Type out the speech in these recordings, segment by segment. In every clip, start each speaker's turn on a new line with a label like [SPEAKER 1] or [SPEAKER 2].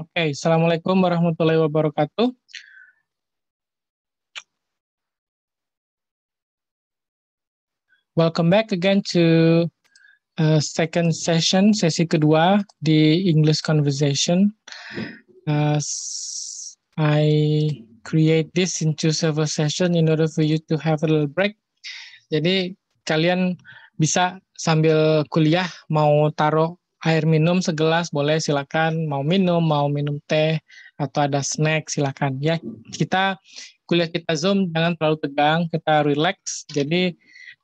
[SPEAKER 1] Okay, Assalamualaikum warahmatullahi wabarakatuh. Welcome back again to uh, second session, sesi kedua di English Conversation. Uh, I create this into several session in order for you to have a little break. Jadi kalian bisa sambil kuliah mau taruh air minum segelas boleh silakan. Mau minum mau minum teh atau ada snack silakan. Ya kita kuliah kita zoom jangan terlalu tegang kita relax. Jadi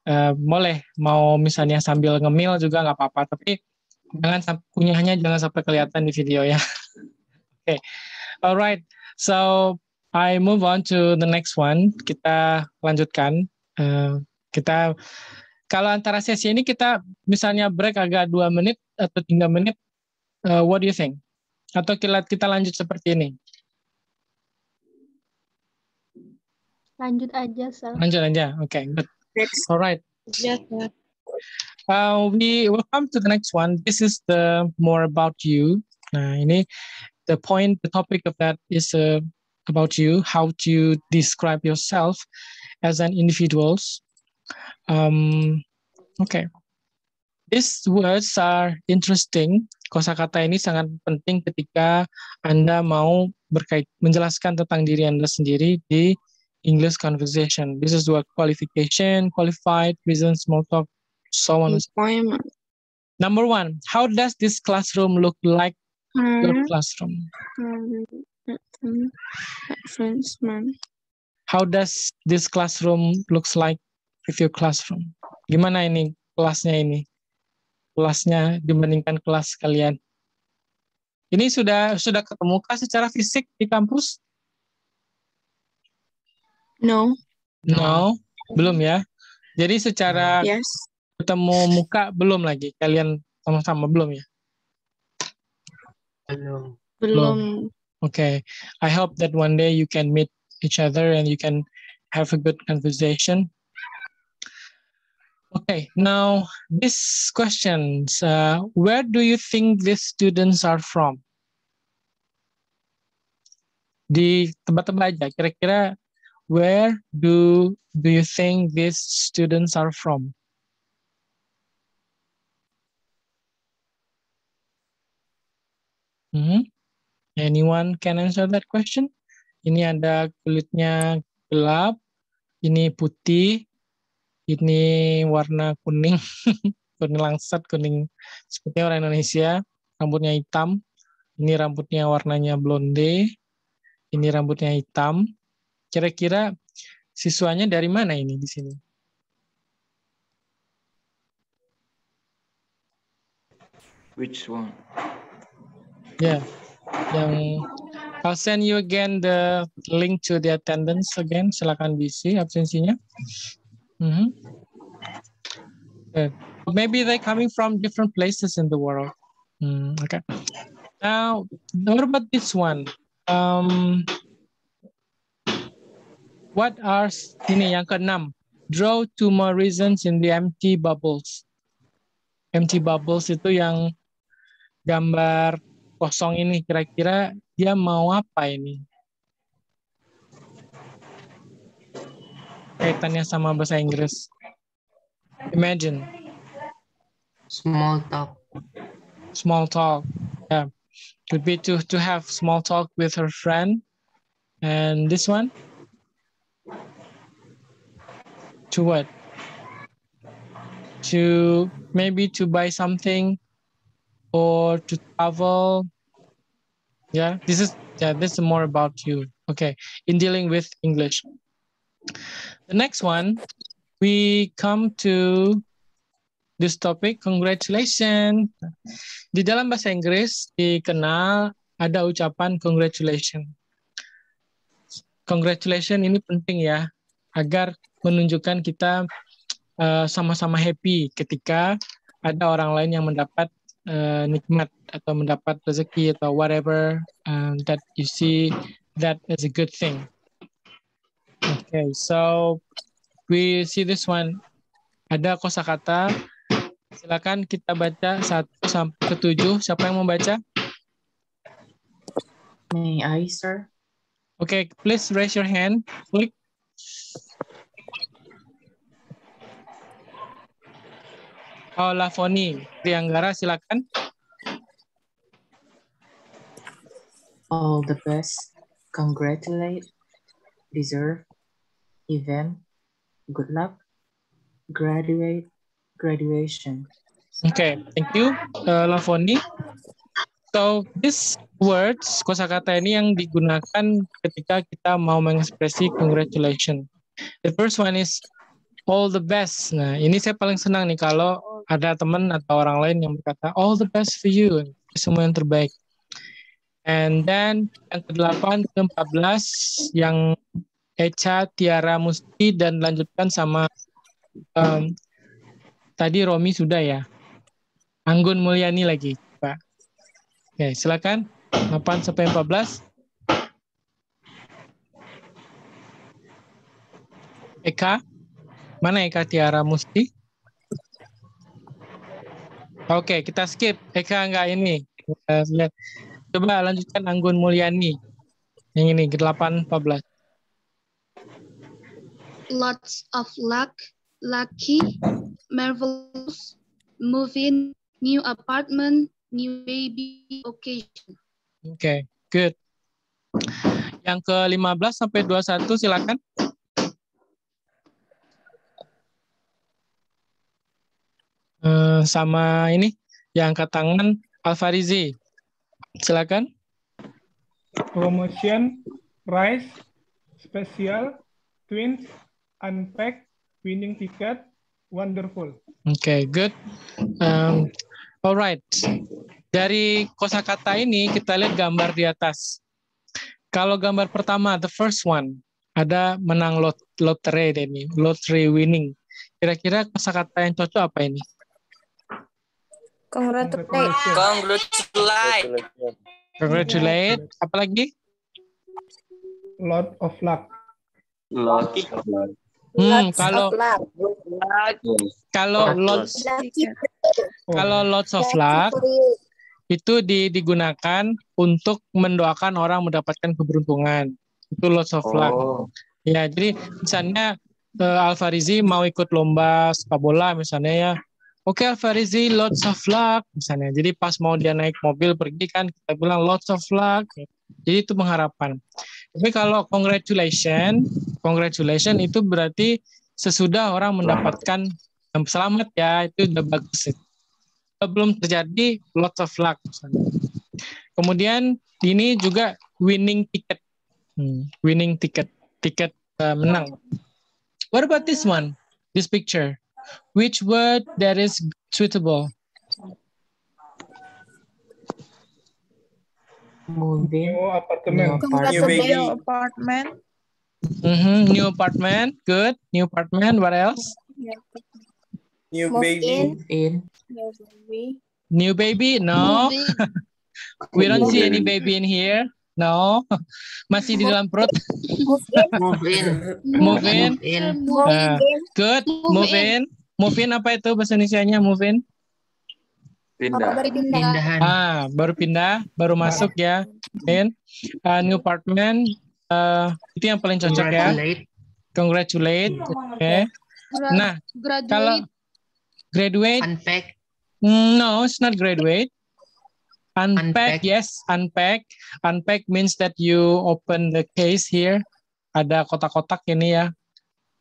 [SPEAKER 1] uh, boleh. Mau misalnya sambil ngemil juga nggak apa-apa. Tapi jangan kunyahnya jangan sampai kelihatan di video ya. Oke. Okay. alright. So I move on to the next one. Kita lanjutkan. Uh, kita kalau antara sesi ini kita misalnya break agak dua menit atau tiga menit, uh, what do you think? Atau kita, kita lanjut seperti ini?
[SPEAKER 2] Lanjut aja, sir.
[SPEAKER 1] Lanjut aja, oke, okay, good. Alright.
[SPEAKER 2] Yes, sir.
[SPEAKER 1] Uh, we will come to the next one. This is the more about you. Nah, ini the point, the topic of that is uh, about you, how to describe yourself as an individuals. Um. Okay. These words are interesting. Kosakata ini sangat penting ketika Anda mau berkait menjelaskan tentang diri Anda sendiri di English conversation. This is what qualification, qualified, reason, small talk, so on.
[SPEAKER 2] Employment.
[SPEAKER 1] Number one, how does this classroom look like hmm. your classroom?
[SPEAKER 2] Hmm.
[SPEAKER 1] How does this classroom looks like with your classroom? Gimana ini kelasnya ini? Kelasnya dibandingkan kelas kalian. Ini sudah sudah ketemu kah secara fisik di kampus?
[SPEAKER 2] No.
[SPEAKER 1] No, belum ya. Jadi secara
[SPEAKER 2] yes.
[SPEAKER 1] ketemu muka belum lagi. Kalian sama-sama belum ya?
[SPEAKER 2] Belum. Belum.
[SPEAKER 1] Okay. I hope that one day you can meet each other and you can have a good conversation Okay, now this questions, uh, where do you think these students are from? Di tempat-tempat aja, kira-kira where do do you think these students are from? Hmm? Anyone can answer that question? Ini ada kulitnya gelap, ini putih, ini warna kuning, kuning langsat, kuning seperti orang Indonesia, rambutnya hitam. Ini rambutnya warnanya blonde, ini rambutnya hitam. Kira-kira siswanya dari mana ini di sini?
[SPEAKER 3] Which one?
[SPEAKER 1] Ya, yeah. yang I'll send you again the link to the attendance again. Silakan diisi absensinya. Mm-hmm. Maybe they're coming from different places in the world. Mm, okay. Now, what about this one? Um, what are ini yang keenam? Draw two more reasons in the empty bubbles. Empty bubbles itu yang gambar kosong ini kira-kira dia mau apa ini? Kaitannya sama bahasa Inggris? Imagine.
[SPEAKER 3] Small talk.
[SPEAKER 1] Small talk. Yeah. Could be to to have small talk with her friend. And this one? To what? To maybe to buy something or to travel. Yeah, this is yeah, this is more about you. Okay, in dealing with English. The next one, we come to this topic, congratulations. Di dalam bahasa Inggris dikenal ada ucapan congratulations. Congratulations ini penting ya, agar menunjukkan kita uh, sama-sama happy ketika ada orang lain yang mendapat uh, nikmat atau mendapat rezeki atau whatever uh, that you see that is a good thing. Okay, so we see this one. Ada kosakata. Silakan kita baca satu sampai ke tujuh. Siapa yang membaca?
[SPEAKER 3] May I, sir?
[SPEAKER 1] Okay, please raise your hand. Click. Oh, Lavoni, Prianggara, silakan.
[SPEAKER 3] All the best. Congratulate. Deserve. Event. Good luck. Graduate. Graduation.
[SPEAKER 1] Okay, thank you, uh, Lavoni. So, these words, kosakata ini yang digunakan ketika kita mau mengekspresi congratulations. The first one is all the best. Nah, ini saya paling senang nih kalau ada teman atau orang lain yang berkata all the best for you. Semua yang terbaik. And then yang ke-8, ke-14 yang Echa, Tiara, Musti dan lanjutkan sama um, tadi Romi sudah ya. Anggun Mulyani lagi, Pak. Oke, silakan. 8 sampai 14. Eka, mana Eka Tiara Musti? Oke, kita skip. Eka enggak ini. Kita. Coba lanjutkan Anggun Mulyani. Yang ini, ke-8, 14.
[SPEAKER 2] Lots of luck, lucky, marvelous, moving, new apartment, new baby occasion.
[SPEAKER 1] Oke, good. Yang ke-15 sampai 21 silakan. Eh, sama ini yang angkat tangan Alfarizi. Silakan.
[SPEAKER 4] promotion, prize, special, twins, unpack, winning ticket, wonderful.
[SPEAKER 1] Oke, good. Um, alright. Dari kosakata ini kita lihat gambar di atas. Kalau gambar pertama, the first one, ada menang lot lotre ini, lottery winning. Kira-kira kosakata yang cocok apa ini?
[SPEAKER 4] Congratulations.
[SPEAKER 5] Congratulate.
[SPEAKER 1] Congratulate. Apa lagi?
[SPEAKER 4] Lot of luck.
[SPEAKER 5] Lucky.
[SPEAKER 1] Hmm, kalau kalau lots kalau lots of luck itu di, digunakan untuk mendoakan orang mendapatkan keberuntungan. Itu lots of luck.
[SPEAKER 3] Oh,
[SPEAKER 1] Ya, jadi misalnya eh, Alfarizi mau ikut lomba sepak bola misalnya ya. Oke Alfarizi, lots of luck misalnya. Jadi pas mau dia naik mobil pergi kan kita bilang lots of luck. Jadi itu mengharapkan. Tapi kalau congratulation, congratulation itu berarti sesudah orang mendapatkan selamat ya, itu udah bagus. Belum terjadi lots of luck. misalnya. Kemudian ini juga winning ticket. Hmm, winning ticket, tiket uh, menang. What about this one? This picture. Which word that is suitable?
[SPEAKER 3] moving.
[SPEAKER 4] new apartment.
[SPEAKER 3] New apartment.
[SPEAKER 6] apartment.
[SPEAKER 1] Mhm, New apartment. Good. New apartment. What else?
[SPEAKER 5] New
[SPEAKER 6] Move
[SPEAKER 5] baby.
[SPEAKER 6] in.
[SPEAKER 3] In.
[SPEAKER 1] New baby? No.
[SPEAKER 2] Moving,
[SPEAKER 1] We don't see any baby in here. No. Masih di dalam perut.
[SPEAKER 6] Move in.
[SPEAKER 3] Move in.
[SPEAKER 1] Move in.
[SPEAKER 3] Move in.
[SPEAKER 6] Move
[SPEAKER 1] Ah.
[SPEAKER 6] in.
[SPEAKER 1] Good. Move in. Move in apa itu bahasa Indonesia-nya? Move in.
[SPEAKER 5] Pindah.
[SPEAKER 6] berpindah?
[SPEAKER 3] Pindahan.
[SPEAKER 1] Ah, baru pindah, baru masuk ya. In. Uh, new apartment. Uh, itu yang paling cocok ya.
[SPEAKER 3] Congratulate.
[SPEAKER 1] Oke.
[SPEAKER 2] gra-
[SPEAKER 1] Nah, kalau
[SPEAKER 2] graduate,
[SPEAKER 1] graduate
[SPEAKER 3] Unpack.
[SPEAKER 1] No, it's not graduate. Unpack,
[SPEAKER 3] Unpack.
[SPEAKER 1] yes, unpack. Unpack means that you open the case here. Ada kotak-kotak ini ya.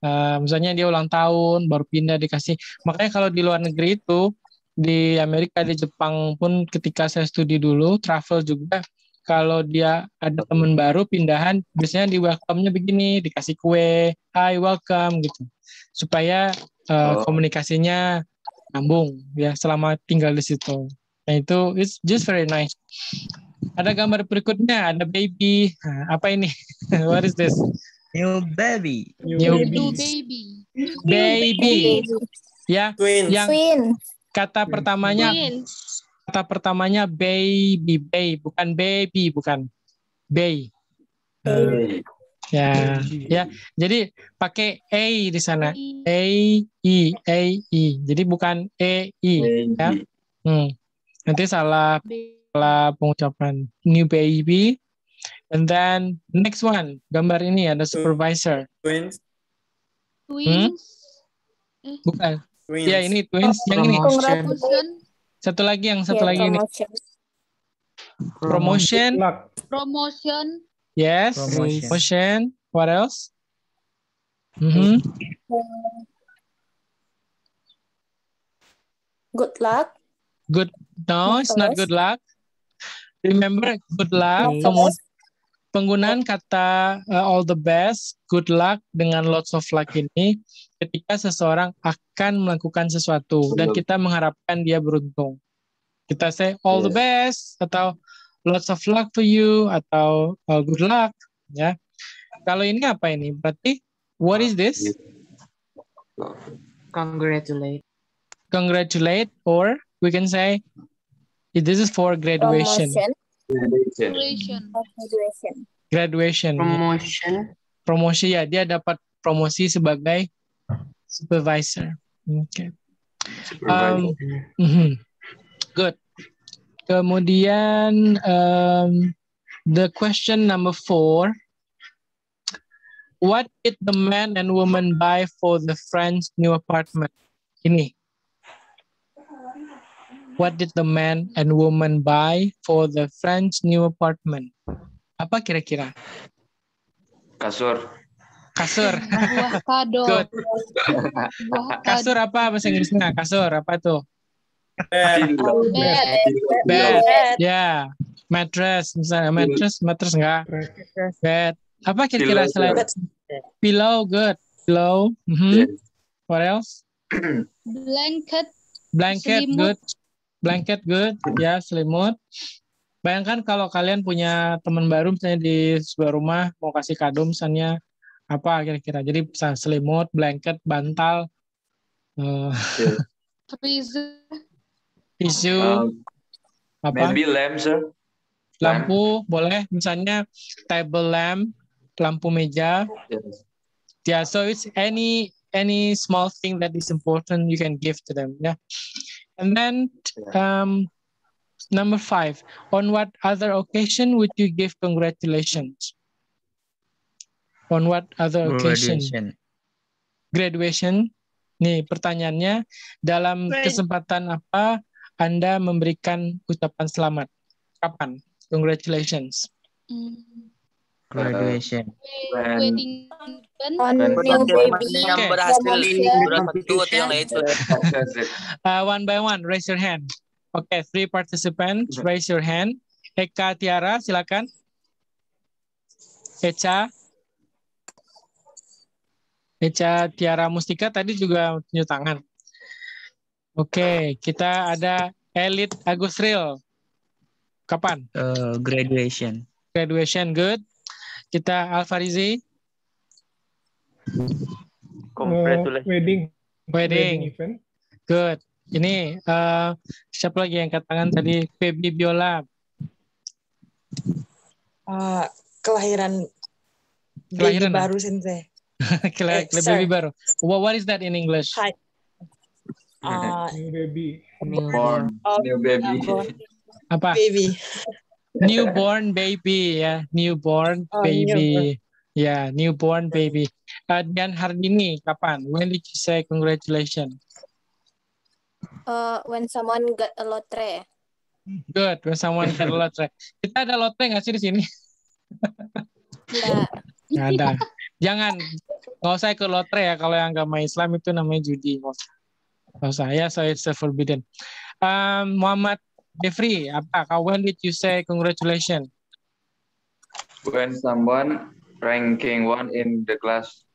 [SPEAKER 1] Eh, misalnya dia ulang tahun, baru pindah dikasih. Makanya kalau di luar negeri itu, di Amerika, di Jepang pun ketika saya studi dulu, travel juga, kalau dia ada teman baru pindahan, biasanya di welcome-nya begini, dikasih kue, hi welcome gitu. Supaya eh,
[SPEAKER 5] Oh.
[SPEAKER 1] komunikasinya nyambung ya selama tinggal di situ. Nah itu it's just very nice. Ada gambar berikutnya, ada baby. Nah, apa ini? What is this?
[SPEAKER 5] New baby.
[SPEAKER 1] New
[SPEAKER 2] new
[SPEAKER 1] baby.
[SPEAKER 2] baby,
[SPEAKER 1] Baby. Ya,
[SPEAKER 5] Twins.
[SPEAKER 1] yang
[SPEAKER 6] Twin.
[SPEAKER 1] kata pertamanya
[SPEAKER 2] twins,
[SPEAKER 1] kata pertamanya baby, bay, bukan baby, bukan bay.
[SPEAKER 5] Baby.
[SPEAKER 1] Ya, ya. Jadi pakai a di sana. A i a i. Jadi bukan e i. Ya. Hmm. Nanti salah
[SPEAKER 2] baby,
[SPEAKER 1] salah pengucapan new baby. And then next one, gambar ini ada supervisor.
[SPEAKER 5] Twins.
[SPEAKER 2] Twins.
[SPEAKER 1] Bukan.
[SPEAKER 5] Twins.
[SPEAKER 1] Ya ini twins. Yang ini
[SPEAKER 3] Promotion.
[SPEAKER 2] Promotion.
[SPEAKER 1] satu lagi yang satu
[SPEAKER 6] Yeah,
[SPEAKER 1] lagi ini
[SPEAKER 6] promotion.
[SPEAKER 1] promotion.
[SPEAKER 4] Luck.
[SPEAKER 2] Promotion.
[SPEAKER 1] Yes.
[SPEAKER 5] Promotion.
[SPEAKER 1] Promotion. What else? Mhm.
[SPEAKER 6] Good luck.
[SPEAKER 1] Good. No, it's not good luck. Remember, good luck.
[SPEAKER 6] Best.
[SPEAKER 1] Penggunaan kata uh, all the best, good luck dengan lots of luck ini ketika seseorang akan melakukan sesuatu dan kita mengharapkan dia beruntung. Kita say all the best atau lots of luck to you atau uh, good luck ya. Kalau ini apa ini? Berarti what is this?
[SPEAKER 3] Congratulate.
[SPEAKER 1] Congratulate or we can say this is for graduation.
[SPEAKER 6] Promotion.
[SPEAKER 5] Graduation.
[SPEAKER 2] Graduation.
[SPEAKER 6] Graduation.
[SPEAKER 1] Graduation.
[SPEAKER 3] Promotion.
[SPEAKER 1] promosi ya dia dapat promosi sebagai supervisor. Oke. Um, mhm. Good. Kemudian um, the question number four. What did the man and woman buy for the friend's new apartment? Ini. What did the man and woman buy for the friend's new apartment? Apa kira-kira?
[SPEAKER 5] Kasur.
[SPEAKER 1] Kasur.
[SPEAKER 2] Buah kado.
[SPEAKER 1] Good.
[SPEAKER 2] Buah kado.
[SPEAKER 1] Kasur apa bahasa Inggrisnya? Kasur apa tuh?
[SPEAKER 2] Bed.
[SPEAKER 1] Bed.
[SPEAKER 6] Bed.
[SPEAKER 1] Ya, mattress misalnya mattress, mattress enggak? Bed. Apa kira-kira selain pillow? Good. Pillow. Mhm.
[SPEAKER 5] Yes.
[SPEAKER 1] What else?
[SPEAKER 2] Blanket.
[SPEAKER 1] Blanket
[SPEAKER 2] Selimut.
[SPEAKER 1] good. Blanket good. Ya, selimut. Bayangkan kalau kalian punya teman baru misalnya di sebuah rumah mau kasih kado misalnya apa kira-kira? Jadi selimut, blanket, bantal, eh,
[SPEAKER 2] Freezer.
[SPEAKER 1] tisu,
[SPEAKER 5] Um,
[SPEAKER 1] apa?
[SPEAKER 5] maybe lamp, sir.
[SPEAKER 1] lampu boleh misalnya table lamp lampu meja
[SPEAKER 5] Yes.
[SPEAKER 1] yeah so it's any any small thing that is important you can give to them yeah. And then um number five on what other occasion would you give congratulations? On what other occasion? Graduation. Nih pertanyaannya dalam kesempatan apa anda memberikan ucapan selamat? Kapan? Congratulations.
[SPEAKER 2] Hmm.
[SPEAKER 3] Graduation.
[SPEAKER 2] Wedding.
[SPEAKER 6] On new baby.
[SPEAKER 1] yang
[SPEAKER 7] berhasil yang.
[SPEAKER 1] Uh, one by one, raise your hand. Okay, three participants, raise your hand. Eka Tiara, silakan. Eca. Eca Tiara Mustika tadi juga tunjuk tangan. Oke, kita ada Elit Agusril. Kapan?
[SPEAKER 3] Uh, graduation.
[SPEAKER 1] Graduation, good. Kita Alfarizi,
[SPEAKER 4] Uh, wedding.
[SPEAKER 1] wedding,
[SPEAKER 4] event.
[SPEAKER 1] good. Ini eh, siapa lagi yang angkat tangan tadi? Feby Biola,
[SPEAKER 8] Ah, kelahiran
[SPEAKER 1] Kelahiran
[SPEAKER 8] baby
[SPEAKER 1] apa?
[SPEAKER 8] baru sensei.
[SPEAKER 1] Kela-
[SPEAKER 8] Eh, sir.
[SPEAKER 1] baby baru. What, what is that in English?
[SPEAKER 8] Hi. Ah,
[SPEAKER 4] New baby.
[SPEAKER 5] Born.
[SPEAKER 8] oh,
[SPEAKER 5] New baby.
[SPEAKER 8] born
[SPEAKER 1] Apa?
[SPEAKER 8] baby.
[SPEAKER 1] Newborn baby ya, newborn
[SPEAKER 8] Oh,
[SPEAKER 1] baby. Ya, newborn baby. Uh, Dan Hardini, kapan? When did you say congratulations?
[SPEAKER 6] Uh, when someone got a lottery.
[SPEAKER 1] Good, when someone get a lotre. Kita ada lotre nggak sih di sini?
[SPEAKER 6] Enggak.
[SPEAKER 1] Nggak ada. Jangan, nggak usah ikut lotre ya. Kalau yang agama Islam itu namanya judi. Nggak usah. Nggak usah ya, so it's forbidden. Um, Muhammad Jeffrey, apa? Kau when did you say congratulations?
[SPEAKER 5] When someone ranking one in the class.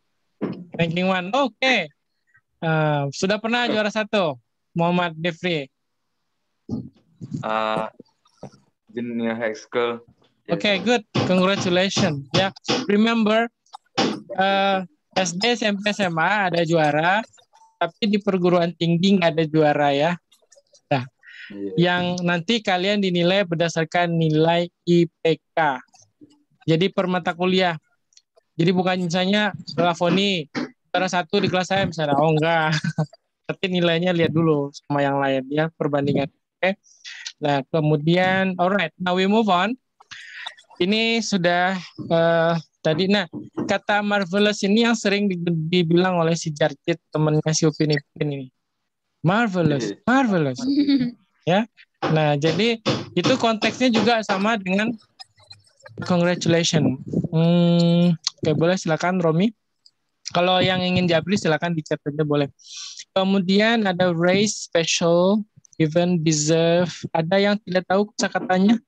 [SPEAKER 1] Ranking one, oke. Uh, sudah pernah juara satu, Muhammad Jeffrey.
[SPEAKER 5] Uh, junior high school. Yes.
[SPEAKER 1] Okay, good. Congratulations. Ya, remember uh, SD, SMP, SMA ada juara, tapi di perguruan tinggi nggak ada juara ya.
[SPEAKER 5] Yeah.
[SPEAKER 1] Yang nanti kalian dinilai berdasarkan nilai IPK. Jadi per mata kuliah. Jadi bukan misalnya Lafoni juara satu di kelas saya misalnya, oh enggak. Tapi nilainya lihat dulu sama yang lain ya perbandingan. Oke. Nah kemudian, alright, now we move on. ini sudah eh, tadi. Nah, kata marvelous ini yang sering di- dibilang oleh si Jarjit temennya si Upin Ipin ini. Marvelous, marvelous. ya. Nah, jadi itu konteksnya juga sama dengan congratulations. Hmm, oke, boleh silakan Romi. Kalau yang ingin diupload silakan di aja boleh. Kemudian ada raise, special, even, deserve. Ada yang tidak tahu kosakatanya?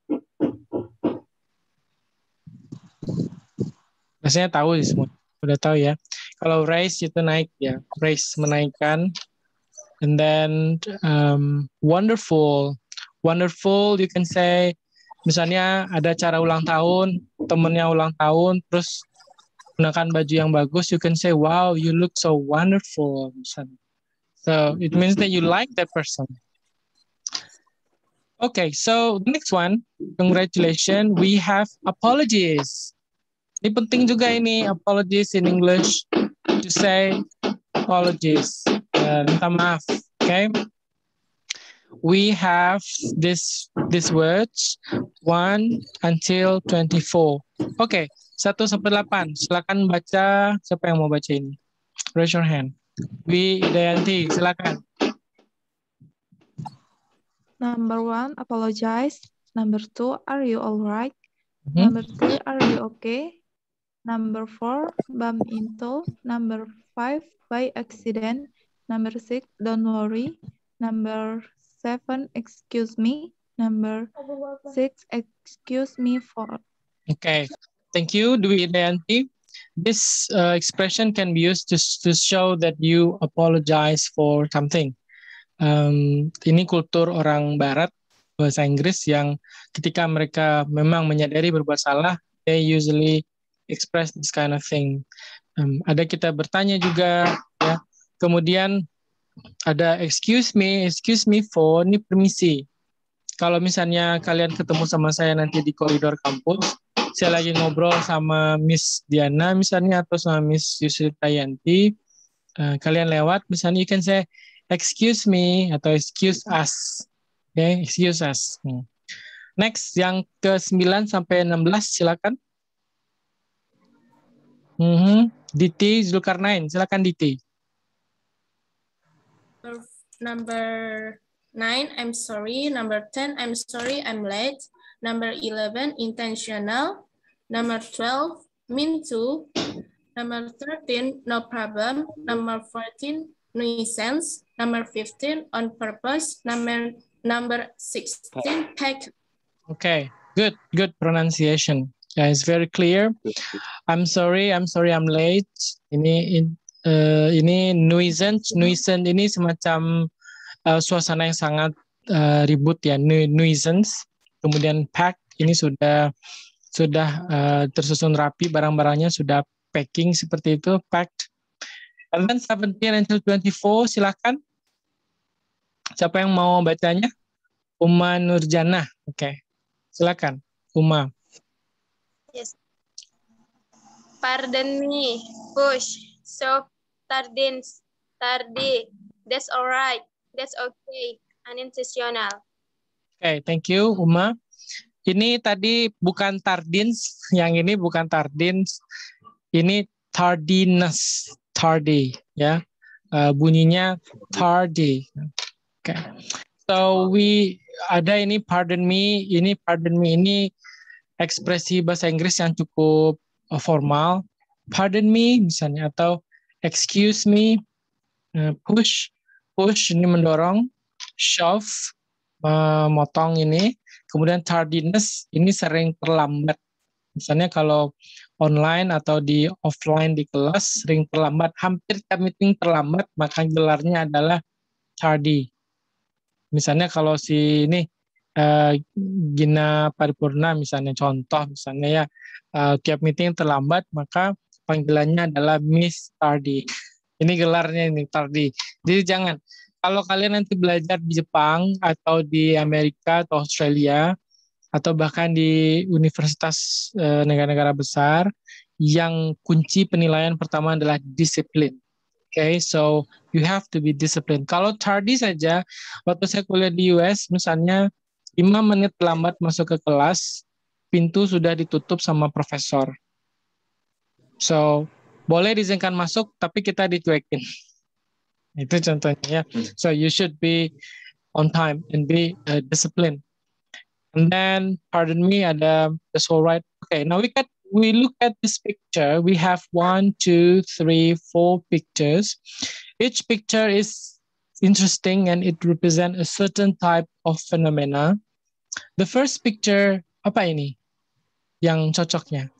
[SPEAKER 1] Biasanya tahu sih semua. Udah tahu ya. Kalau raise itu naik ya. Raise menaikkan. And then um, wonderful. Wonderful you can say misalnya ada acara ulang tahun, temennya ulang tahun, terus gunakan baju yang bagus, you can say, wow, you look so wonderful. Misalnya. So it means that you like that person. Okay, so the next one, congratulations, we have apologies. Ini penting juga ini, apologies in English, to say apologies, uh, minta maaf, okay? We have this these words 1 until 24. Oke, 1 sampai 8. Silakan baca siapa yang mau baca ini. Raise your hand. Wi Dayanti, silakan.
[SPEAKER 7] Number one, apologize. Number two, are you all right?
[SPEAKER 1] Mhm.
[SPEAKER 7] Number three, are you okay? Number four, bump into. Number five, by accident. Number six, don't worry. Number seven, excuse me. Number six, excuse me for.
[SPEAKER 1] Okay, thank you, Dwi Dayanti. This uh, expression can be used to, to show that you apologize for something. Um, ini kultur orang Barat bahasa Inggris yang ketika mereka memang menyadari berbuat salah, they usually express this kind of thing. Um, ada kita bertanya juga, ya. Kemudian ada excuse me, excuse me for, ini permisi. Kalau misalnya kalian ketemu sama saya nanti di koridor kampus, saya lagi ngobrol sama Miss Diana misalnya atau sama Miss Yusri Tayanti, eh, kalian lewat misalnya you can say excuse me atau excuse us. Oke, excuse us. Hmm. Next yang ke 9 sampai 16 silakan. Mhm. Diti Zulkarnain, silakan Diti.
[SPEAKER 9] Number nine, I'm sorry. Number 10, I'm sorry, I'm late. Number 11, intentional. Number 12, mean to. Number 13, no problem. Number 14, nuisance. Number 15, on purpose. Number number 16, pack.
[SPEAKER 1] Okay, good, good pronunciation. Yeah, it's very clear. I'm sorry, I'm sorry, I'm late. Ini in- eh, ini nuisance, nuisance ini semacam eh, suasana yang sangat eh, ribut ya, nu- nuisance. Kemudian pack ini sudah sudah eh, tersusun rapi, barang-barangnya sudah packing seperti itu, packed. And then 17 until 24, silakan. Siapa yang mau bacanya? Uma Nurjana. Oke. Silakan, Uma.
[SPEAKER 10] Yes. Pardon me. Push. So tardins. Tardi. That's all right. That's okay. Unintentional.
[SPEAKER 1] Oke, thank you, Uma. Ini tadi bukan tardins, yang ini bukan tardins. Ini tardiness, tardy, ya. Eh, bunyinya tardy. Oke. So we ada ini pardon me, ini pardon me ini ekspresi bahasa Inggris yang cukup eh, formal. Pardon me misalnya atau excuse me, eh, push, push ini mendorong, shove memotong ini, kemudian tardiness ini sering terlambat. Misalnya kalau online atau di offline di kelas sering terlambat, hampir tiap meeting terlambat, maka gelarnya adalah tardy. Misalnya kalau si ini eh, Gina Paripurna misalnya contoh misalnya ya eh, tiap meeting terlambat maka panggilannya adalah Miss Tardy. Ini gelarnya ini Tardy. Jadi jangan kalau kalian nanti belajar di Jepang atau di Amerika atau Australia atau bahkan di universitas eh, negara-negara besar yang kunci penilaian pertama adalah disiplin. Okay, so you have to be disciplined. Kalau tardy saja, waktu saya kuliah di US, misalnya 5 menit lambat masuk ke kelas, pintu sudah ditutup sama profesor. So, boleh diizinkan masuk, tapi kita dicuekin. Itu contohnya ya. So, you should be on time and be uh, disciplined. And then, pardon me, ada that's all right. Okay, now we got we look at this picture. We have one, two, three, four pictures. Each picture is interesting and it represent a certain type of phenomena. The first picture apa ini? Yang cocoknya?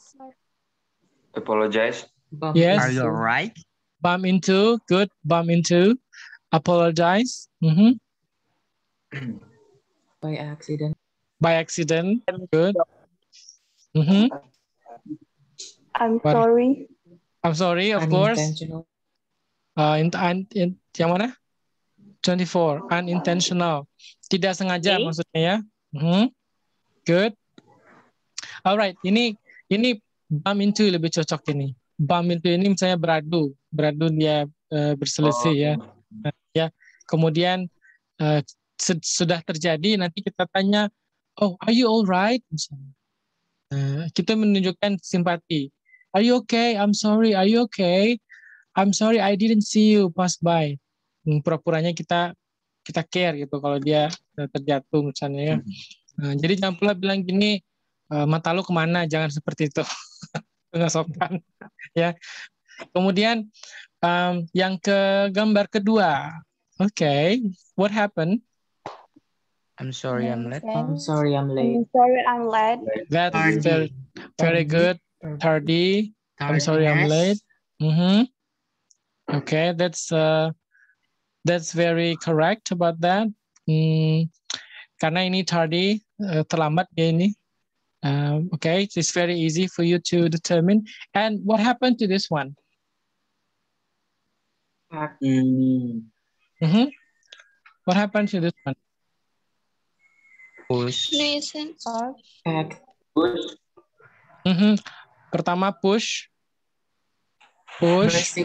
[SPEAKER 5] Apologize.
[SPEAKER 1] Yes.
[SPEAKER 3] Are you alright?
[SPEAKER 1] Bump into, good. Bump into, apologize. Mhm.
[SPEAKER 3] By accident.
[SPEAKER 1] By accident, good. Mhm.
[SPEAKER 11] I'm
[SPEAKER 1] What?
[SPEAKER 11] sorry.
[SPEAKER 1] I'm sorry, of course.
[SPEAKER 3] Unintentional.
[SPEAKER 1] Uh, in, un- in- yang mana? 24, unintentional. Tidak sengaja
[SPEAKER 11] Okay.
[SPEAKER 1] maksudnya ya. Mhm. Good. Alright, ini ini bump into lebih cocok ini. Bump into ini misalnya beradu, beradu dia eh, berselisih ya. Nah, ya. Kemudian eh, sed- sudah terjadi nanti kita tanya, "Oh, are you all right?" misalnya. Nah, kita menunjukkan simpati. Are you okay? I'm sorry. Are you okay? I'm sorry I didn't see you pass by. Hmm, Pura-puranya kita kita care gitu kalau dia terjatuh misalnya ya. Nah, jadi jangan pula bilang gini, "Eh, mata lu ke mana? Jangan seperti itu. Nggak sopan. ya. Kemudian em, yang ke gambar kedua. Oke, what happened?
[SPEAKER 3] I'm sorry I'm late.
[SPEAKER 11] I'm
[SPEAKER 3] sorry I'm
[SPEAKER 11] I'm sorry I'm late.
[SPEAKER 1] That's very, very good. Tardy. I'm sorry I'm late. Mm-hmm. Okay, that's uh, that's very correct about that. Hmm, karena ini tardy, uh, terlambat ya ini. Um, okay, it's very easy for you to determine. And what happened to this one? Mhm. What happened to this one?
[SPEAKER 3] Push.
[SPEAKER 10] Nuisance.
[SPEAKER 1] Mhm. Pertama push, push.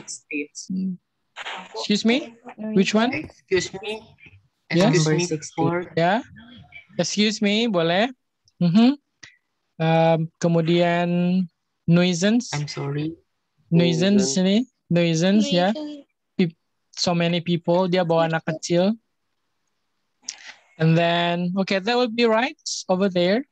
[SPEAKER 1] Excuse me. Which one?
[SPEAKER 3] Excuse me.
[SPEAKER 1] Yes.
[SPEAKER 3] Excuse me before.
[SPEAKER 1] Ya, excuse me, boleh. Mhm. Um, kemudian nuisance,
[SPEAKER 3] I'm sorry.
[SPEAKER 1] nuisance ini, nuisance ya. So many people, dia bawa anak kecil. And then, okay, that will be right over there.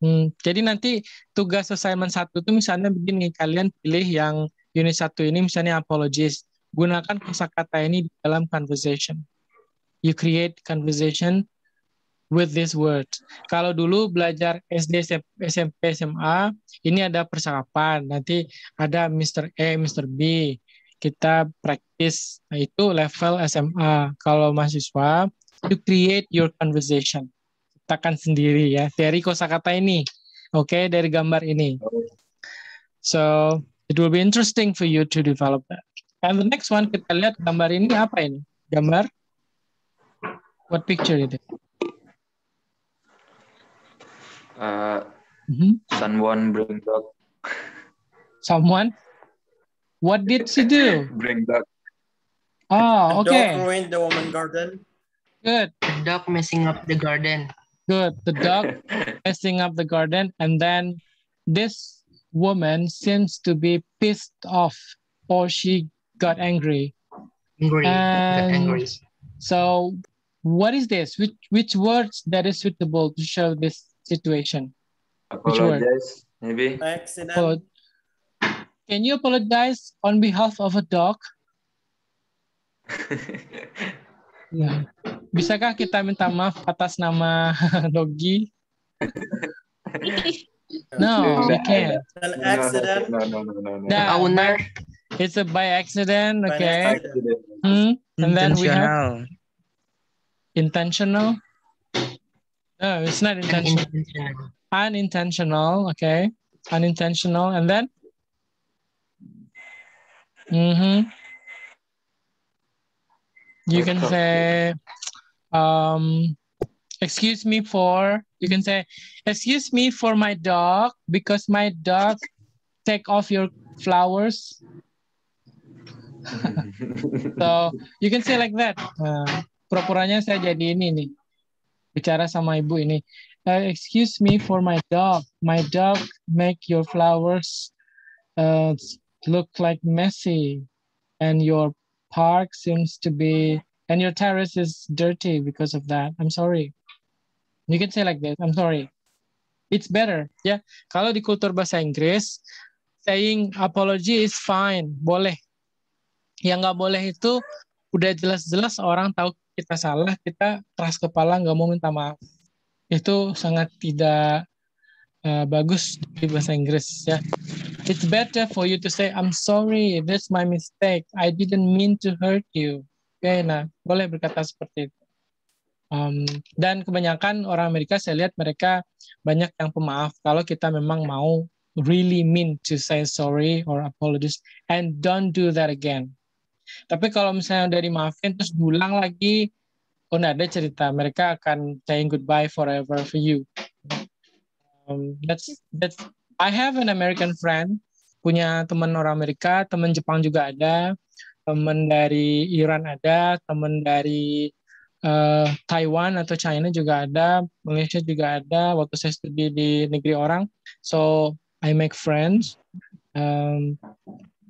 [SPEAKER 1] Hmm, jadi nanti tugas assignment satu itu misalnya begini, kalian pilih yang unit satu ini misalnya apologies. Gunakan kosakata ini di dalam conversation. You create conversation with this word. Kalau dulu belajar SD, SMP, SMA, ini ada percakapan. Nanti ada Mr. A, Mr. B. Kita practice. Nah, itu level SMA. Kalau mahasiswa, you create your conversation. Ciptakan sendiri ya. Dari kosakata ini. Oke, dari gambar ini. So, it will be interesting for you to develop that. And the next one, kita lihat gambar ini apa ini? Gambar? What picture it is?
[SPEAKER 5] Uh,
[SPEAKER 1] Mhm.
[SPEAKER 5] someone bring dog.
[SPEAKER 1] Someone? What did she do?
[SPEAKER 5] Bring dog.
[SPEAKER 1] Oh, okay.
[SPEAKER 12] Dog ruined the woman garden.
[SPEAKER 1] Good.
[SPEAKER 3] The dog messing up the garden.
[SPEAKER 1] Good. The dog messing up the garden, and then this woman seems to be pissed off, or she got angry.
[SPEAKER 3] Angry.
[SPEAKER 1] And
[SPEAKER 3] angry.
[SPEAKER 1] so, what is this? Which which words that is suitable to show this situation? Which word?
[SPEAKER 5] Apologize, maybe.
[SPEAKER 12] Accident.
[SPEAKER 1] Apolo- Can you apologize on behalf of a dog? Ya. Bisakah kita minta maaf atas nama doggy? No, we can't.
[SPEAKER 12] An accident.
[SPEAKER 5] No, no, no, no, no.
[SPEAKER 1] Yeah,
[SPEAKER 3] Owner.
[SPEAKER 1] It's a by accident,
[SPEAKER 12] By
[SPEAKER 1] okay.
[SPEAKER 12] accident.
[SPEAKER 1] Hmm, And then we have
[SPEAKER 3] Intentional.
[SPEAKER 1] No, it's not intentional.
[SPEAKER 3] Unintentional.
[SPEAKER 1] Unintentional, okay. Unintentional, and then. Mm-hmm. You can say, um, excuse me for, you can say, excuse me for my dog because my dog take off your flowers. So you can say like that. Uh, pura-puranya saya jadi ini nih, bicara sama ibu ini. uh, excuse me for my dog. My dog make your flowers uh, look like messy, and your park seems to be and your terrace is dirty because of that. I'm sorry. You can say like this. I'm sorry. It's better. Ya, kalau di kultur bahasa Inggris, saying apology is fine, boleh. Yang nggak boleh itu udah jelas-jelas orang tahu kita salah, kita keras kepala nggak mau minta maaf. Itu sangat tidak uh, bagus di bahasa Inggris ya. It's better for you to say I'm sorry, that's my mistake. I didn't mean to hurt you. Oke, nah boleh berkata seperti itu. Um, dan kebanyakan orang Amerika saya lihat mereka banyak yang pemaaf kalau kita memang mau really mean to say sorry or apologize and don't do that again. Tapi kalau misalnya udah dimaafin terus diulang lagi, oh nggak ada cerita mereka akan saying goodbye forever for you. Um, that's that's I have an American friend punya teman orang Amerika, teman Jepang juga ada, teman dari Iran ada, teman dari uh, Taiwan atau China juga ada, Malaysia juga ada. Waktu saya studi di negeri orang, so I make friends. Um,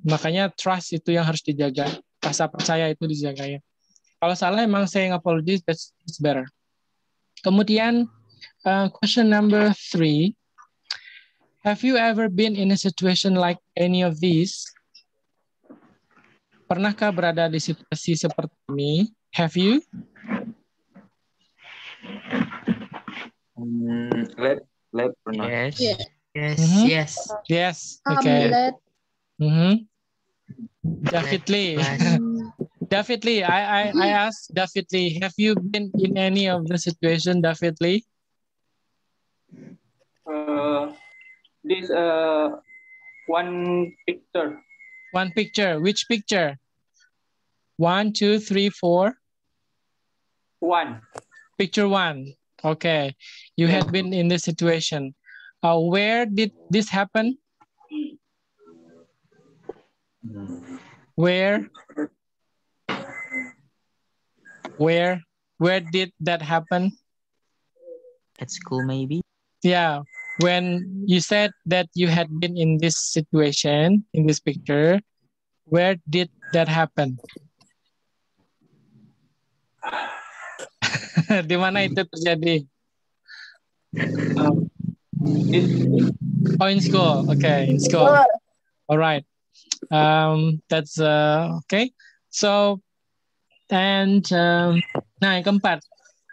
[SPEAKER 1] makanya trust itu yang harus dijaga, rasa percaya itu dijaga ya. Kalau salah emang saying apologies that's, that's better. Kemudian uh, question number three. Have you ever been in a situation like any of these? Pernahkah berada di situasi seperti ini? Have you?
[SPEAKER 5] Hmm, let let pernah.
[SPEAKER 3] Yes.
[SPEAKER 2] Yeah.
[SPEAKER 3] Yes.
[SPEAKER 1] Mhm.
[SPEAKER 3] Yes.
[SPEAKER 1] Yes.
[SPEAKER 2] Um,
[SPEAKER 1] Okay.
[SPEAKER 2] let
[SPEAKER 1] Mhm. David Lee. definitely. I, I, I asked definitely, have you been in any of the situation, definitely? Lee?
[SPEAKER 13] Uh, this uh one picture.
[SPEAKER 1] One picture. Which picture? One, two, three, four.
[SPEAKER 13] One.
[SPEAKER 1] Picture one. Okay. You had been in this situation. Uh, where did this happen? Where? Where? Where did that happen?
[SPEAKER 14] At school, maybe.
[SPEAKER 1] Yeah. When you said that you had been in this situation, in this picture, where did that happen? Di mana itu terjadi? Um, oh, in school. Okay, in school. All right. Um, that's uh, okay. So, and um, nah yang keempat,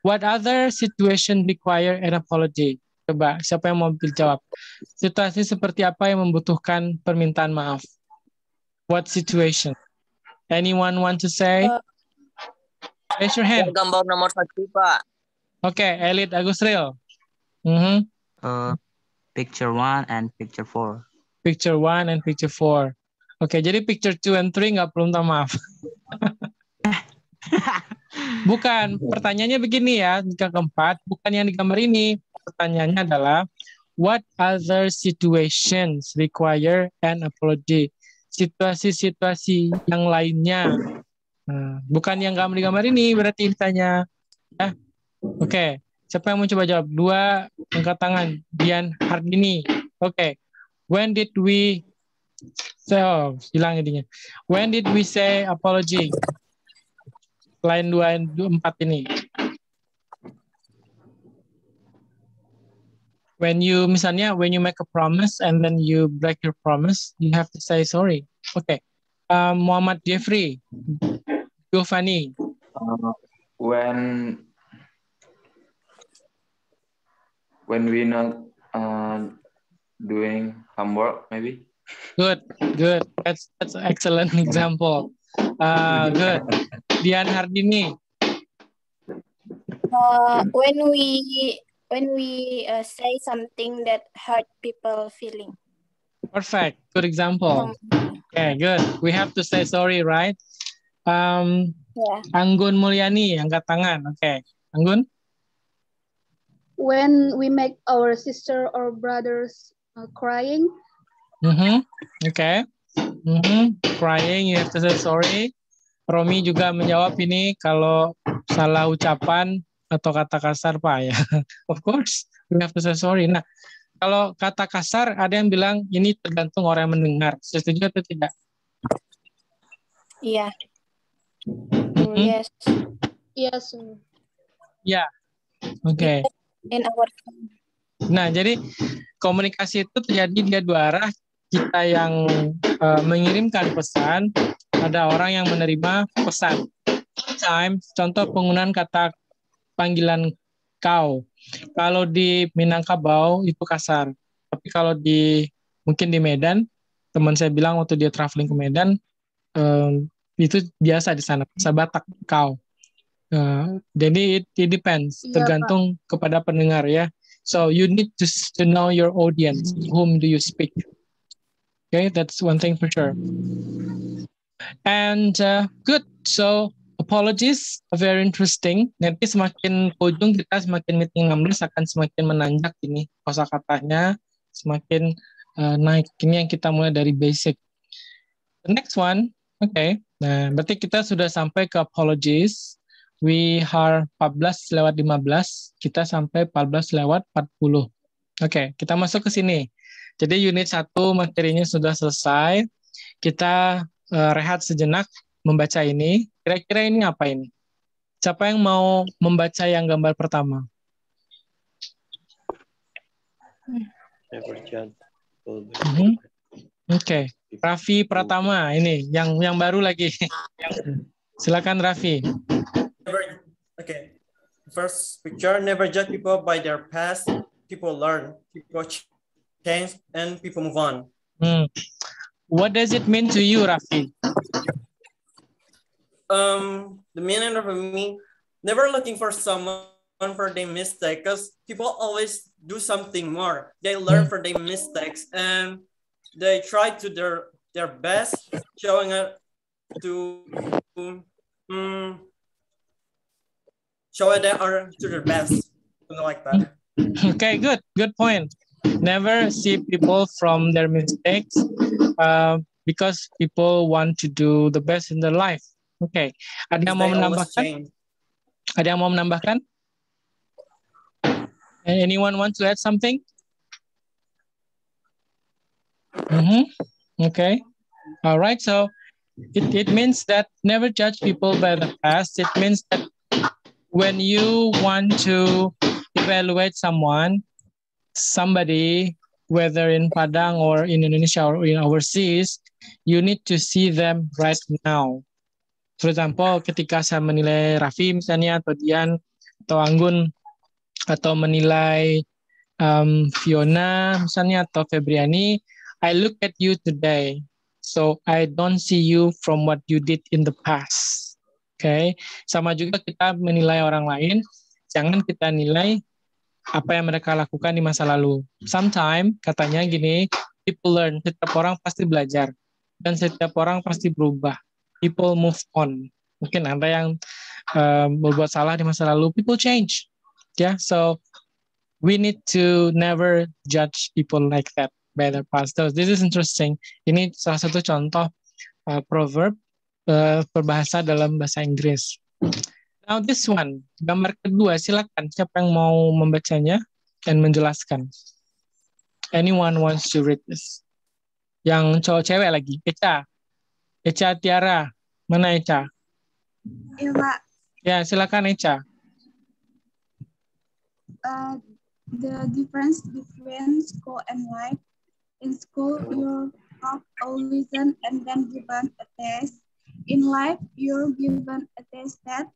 [SPEAKER 1] what other situation require an apology? Coba, siapa yang mau jawab? Situasi seperti apa yang membutuhkan permintaan maaf? What situation? Anyone want to say? Raise your hand.
[SPEAKER 15] Gambar nomor satu, Pak.
[SPEAKER 1] Okay, Elite Agusril. Mhm.
[SPEAKER 14] Uh, picture one and picture four.
[SPEAKER 1] Picture one and picture four. Oke, jadi picture two and three nggak perlu minta maaf. bukan, pertanyaannya begini ya, jika keempat, bukan yang digambar ini. Pertanyaannya adalah, what other situations require an apology? Situasi-situasi yang lainnya. Nah, bukan yang gambar digambar ini, berarti ditanya. Ya, Oke, siapa yang mau coba jawab? Dua angkat tangan. Dian Hardini. Oke. When did we so hilang intinya. When did we say apology? Dua dua empat ini. When you misalnya when you make a promise and then you break your promise, you have to say sorry. Oke. Um, Muhammad Jeffrey, Giovanni.
[SPEAKER 5] Uh, when when we not uh, doing homework, maybe.
[SPEAKER 1] Good, good. That's that's an excellent example. Uh, good. Dian Hardini.
[SPEAKER 6] Uh, when we when we uh, say something that hurt people feeling.
[SPEAKER 1] Perfect. Good example. Okay, good. We have to say sorry, right? Um,
[SPEAKER 6] Yeah.
[SPEAKER 1] Anggun Mulyani, angkat tangan. Oke, okay. Anggun.
[SPEAKER 2] when we make our sister or brothers uh, crying.
[SPEAKER 1] Mhm. Oke. Mhm. Crying, you have to say sorry. Romi juga menjawab ini kalau salah ucapan atau kata kasar Pak ya? of course, we have to say sorry. Nah, kalau kata kasar ada yang bilang ini tergantung orang yang mendengar. Setuju atau tidak?
[SPEAKER 6] Iya.
[SPEAKER 1] Mhm.
[SPEAKER 6] Yes.
[SPEAKER 2] Yes.
[SPEAKER 1] Ya. Oke.
[SPEAKER 6] In our
[SPEAKER 1] Nah, jadi komunikasi itu terjadi dia dua arah. Kita yang eh, mengirimkan pesan, ada orang yang menerima pesan. Sometimes, contoh penggunaan kata panggilan kau. Kalau di Minangkabau itu kasar. Tapi kalau di mungkin di Medan, teman saya bilang waktu dia traveling ke Medan, eh, itu biasa di sana. Bahasa Batak kau. Eh, jadi it, it depends,
[SPEAKER 2] Iya,
[SPEAKER 1] tergantung kepada pendengar ya. So you need to to know your audience. Whom do you speak? Okay, that's one thing for sure. And uh, good. So apologies, very interesting. Nanti semakin ujung kita semakin meeting 16 akan semakin menanjak ini kosakatanya, semakin uh, naik. Ini yang kita mulai dari basic. The next one, okay. Nah, berarti kita sudah sampai ke apologies. We are 14 lewat 15, kita sampai 14 lewat 40. Oke, kita masuk ke sini. Jadi unit 1 materinya sudah selesai. Kita eh, rehat sejenak membaca ini. Kira-kira ini apa ini? Siapa yang mau membaca yang gambar pertama? Mhm. Oke, Raffi Pratama ini yang yang baru lagi. Silakan Raffi.
[SPEAKER 12] Never, okay. First picture, never judge people by their past. People learn, people ch- change, and people move on.
[SPEAKER 1] Hmm. What does it mean to you, Raffi?
[SPEAKER 12] Um, the meaning of me, never looking for someone for their mistake, because people always do something more. They learn from their mistakes and they try to their their best, showing it to um, show it they are to their best, something like that.
[SPEAKER 1] Okay, good, good point. Never see people from their mistakes uh, because people want to do the best in their life. Okay, ada yang mau menambahkan? Ada yang mau menambahkan? Anyone want to add something? Mhm. Okay. All right. So it, it means that never judge people by the past. It means that when you want to evaluate someone, somebody, whether in Padang or in Indonesia or in overseas, you need to see them right now. For example, ketika saya menilai Raffi misalnya atau Dian atau Anggun atau menilai um, Fiona misalnya atau Febriani, I look at you today. So I don't see you from what you did in the past. Oke, okay? sama juga kita menilai orang lain, jangan kita nilai apa yang mereka lakukan di masa lalu. Sometimes katanya gini, people learn, setiap orang pasti belajar dan setiap orang pasti berubah. People move on. Mungkin ada yang um, berbuat salah di masa lalu, people change. Ya, yeah? so we need to never judge people like that by their past. So this is interesting. Ini salah satu contoh uh, proverb uh, perbahasa dalam bahasa Inggris. Now this one, gambar kedua, silakan siapa yang mau membacanya dan menjelaskan. Anyone wants to read this? Yang cowok cewek lagi, Eca. Eca Tiara, mana Eca?
[SPEAKER 16] Iya, Pak.
[SPEAKER 1] Ya, silakan Eca.
[SPEAKER 16] Uh, the difference between school and life. In school, you're taught all listen and then given a test. In life, you're given a test that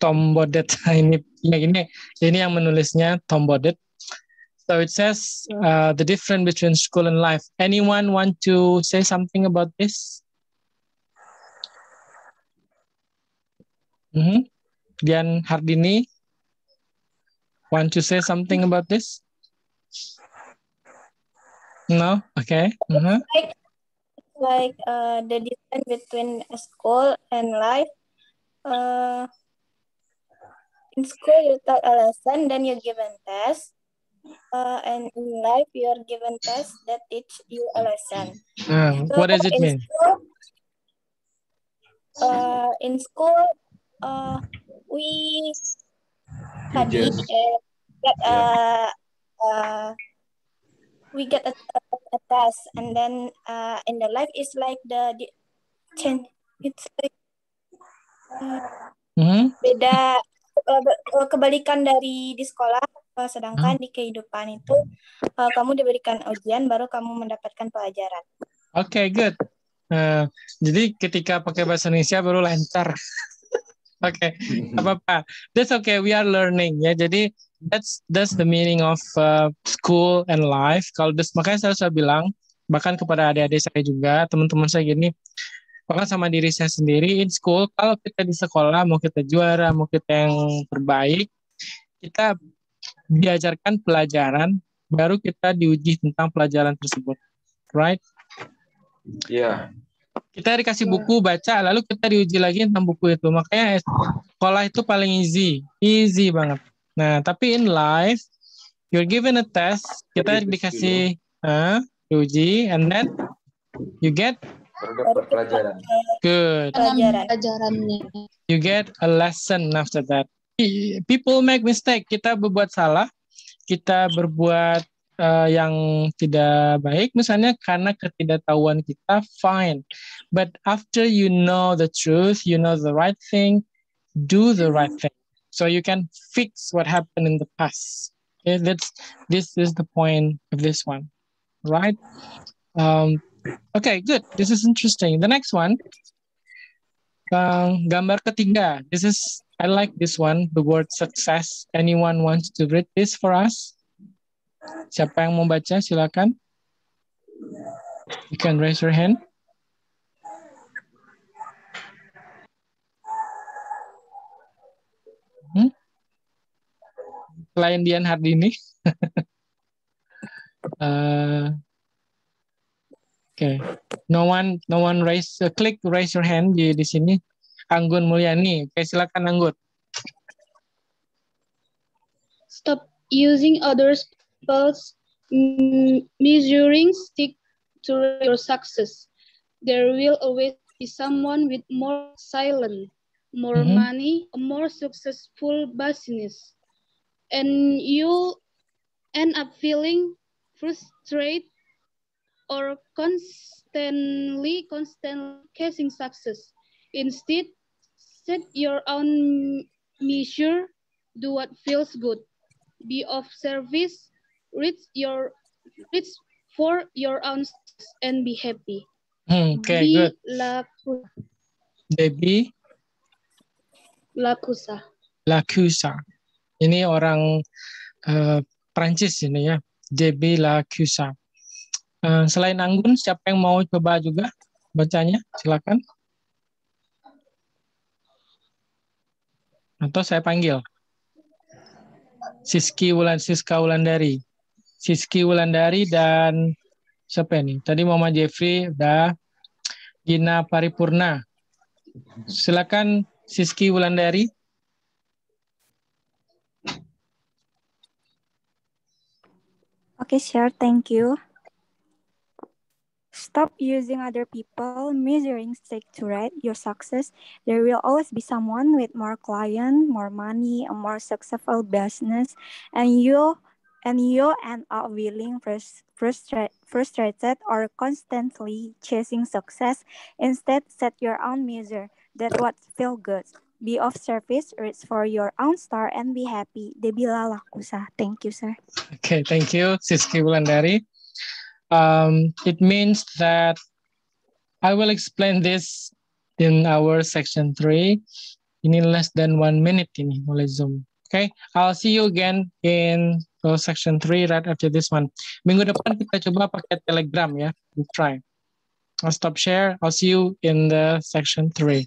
[SPEAKER 1] Tom Bodet ini ini ini yang menulisnya Tom Bodet. So it says uh, the difference between school and life. Anyone want to say something about this? Mm -hmm. Dian Hardini, want to say something about this? No, okay. Mm -hmm.
[SPEAKER 6] Like, like uh, the difference between school and life. Uh, in school, you taught a lesson, then you give given test. Uh, and in life, you are given test that teach you a lesson.
[SPEAKER 1] Uh,
[SPEAKER 6] So
[SPEAKER 1] what does it
[SPEAKER 6] in
[SPEAKER 1] mean?
[SPEAKER 6] School, uh, in school, uh, we study and get a, uh, we get a, a, a test, and then uh, in the life is like the, the change. It's like uh,
[SPEAKER 1] Mhm.
[SPEAKER 6] beda uh, uh, kebalikan dari di sekolah. uh, sedangkan di kehidupan itu uh, kamu diberikan ujian, baru kamu mendapatkan pelajaran.
[SPEAKER 1] Oke, good. Eh, jadi ketika pakai bahasa Indonesia baru lancar. Oke, apa-apa. That's okay. We are learning ya. Jadi that's that's the meaning of uh, school and life. Kalau das, makanya saya selalu bilang bahkan kepada adik-adik saya juga, teman-teman saya gini, bahkan sama diri saya sendiri in school. Kalau kita di sekolah mau kita juara, mau kita yang terbaik, kita diajarkan pelajaran, baru kita diuji tentang pelajaran tersebut, right?
[SPEAKER 5] Iya.
[SPEAKER 1] kita dikasih buku baca lalu kita diuji lagi tentang buku itu makanya sekolah itu paling easy easy banget nah tapi in life you're given a test. Kita dikasih uh, diuji and then you get
[SPEAKER 5] dapat pelajaran.
[SPEAKER 1] good.
[SPEAKER 2] Pelajarannya.
[SPEAKER 1] you get a lesson after that. People make mistake. Kita berbuat salah. Kita berbuat uh, yang tidak baik. Misalnya karena ketidaktahuan kita fine. But after you know the truth you know the right thing do the right thing so you can fix what happened in the past. Okay that's this is the point of this one right? Um okay good. This is interesting. The next one. Um, gambar ketiga. This is I like this one the word success. Anyone wants to read this for us? Siapa yang mau baca? Silakan. You can raise your hand. Selain Dian Hardini. uh, Oke, no one, no one raise, uh, click raise your hand di di sini. Anggun Mulyani, oke silakan Anggun.
[SPEAKER 2] Stop using others people's mm, measuring stick to your success. There will always be someone with more silent, more
[SPEAKER 1] Mhm.
[SPEAKER 2] money, a more successful business. And you end up feeling frustrated or constantly, constantly chasing success. Instead, set your own measure, do what feels good be of service, reach your reach for your own and be happy.
[SPEAKER 1] Hmm, Oke,
[SPEAKER 2] be
[SPEAKER 1] good.
[SPEAKER 2] laku,
[SPEAKER 1] Debbie
[SPEAKER 2] lakusa.
[SPEAKER 1] Lacusa. Ini orang eh, Prancis ini ya. Debbie Lacusa. Eh, selain Anggun, siapa yang mau coba juga bacanya? Silakan. Atau saya panggil. Siski Wulan Siska Wulandari. Siski Wulandari dan siapa ini? Tadi Mama Jeffrey udah Gina Paripurna. Silakan Siski Wulandari.
[SPEAKER 17] Okay, sure. Thank you. Stop using other people measuring stick to rate your success. There will always be someone with more client, more money, a more successful business, and you and you end up feeling frus- frustra- frustrated or constantly chasing success. Instead, set your own measure. That what feel good. Be of service, reach for your own star, and be happy. Debila Lakusa. Thank you, sir.
[SPEAKER 1] Okay, thank you, Siski Wulandari. Um, it means that I will explain this in our section 3. Ini less than one minute ini oleh Zoom. Okay, I'll see you again in uh, section 3 right after this one. Minggu depan kita coba pakai Telegram ya. We try. I'll stop share. I'll see you in the section 3.